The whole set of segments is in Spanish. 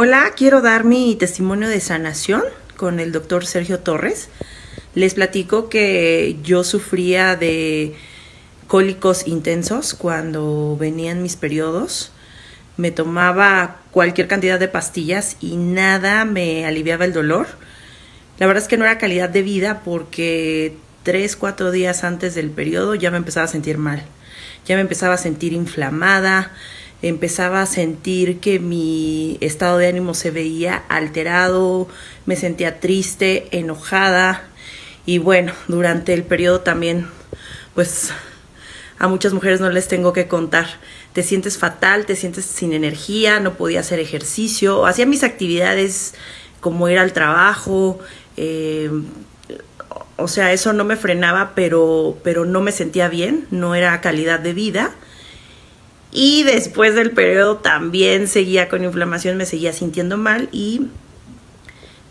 Hola, quiero dar mi testimonio de sanación con el doctor Sergio Torres. Les platico que yo sufría de cólicos intensos cuando venían mis periodos. Me tomaba cualquier cantidad de pastillas y nada me aliviaba el dolor. La verdad es que no era calidad de vida porque tres, cuatro días antes del periodo ya me empezaba a sentir mal. Ya me empezaba a sentir inflamada, empezaba a sentir que mi estado de ánimo se veía alterado, me sentía triste, enojada y bueno, durante el periodo también pues a muchas mujeres no les tengo que contar. Te sientes fatal, te sientes sin energía, no podía hacer ejercicio, hacía mis actividades como ir al trabajo, eh, o sea, eso no me frenaba, pero, pero no me sentía bien, no era calidad de vida. Y después del periodo también seguía con inflamación, me seguía sintiendo mal y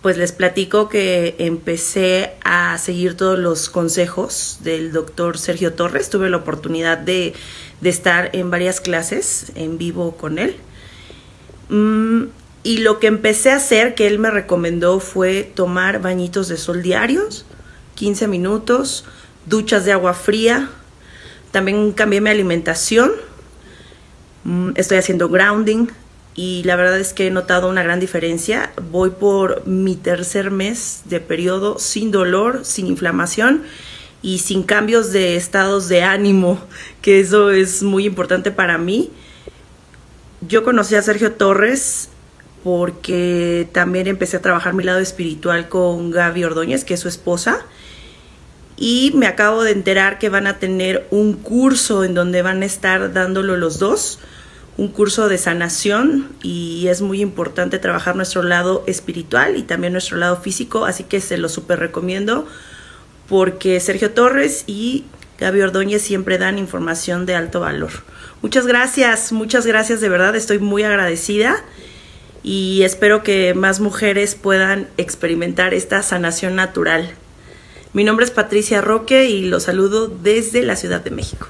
pues les platico que empecé a seguir todos los consejos del doctor Sergio Torres. Tuve la oportunidad de, estar en varias clases en vivo con él. Mm, y lo que empecé a hacer, que él me recomendó, fue tomar bañitos de sol diarios, 15 minutos, duchas de agua fría. También cambié mi alimentación estoy haciendo grounding y la verdad es que he notado una gran diferencia. Voy por mi tercer mes de periodo sin dolor, sin inflamación y sin cambios de estados de ánimo, que eso es muy importante para mí. Yo conocí a Sergio Torres porque también empecé a trabajar mi lado espiritual con Gaby Ordóñez, que es su esposa. Y me acabo de enterar que van a tener un curso en donde van a estar dándolo los dos un curso de sanación y es muy importante trabajar nuestro lado espiritual y también nuestro lado físico, así que se lo súper recomiendo porque Sergio Torres y Gaby Ordóñez siempre dan información de alto valor. Muchas gracias, muchas gracias de verdad, estoy muy agradecida y espero que más mujeres puedan experimentar esta sanación natural. Mi nombre es Patricia Roque y los saludo desde la Ciudad de México.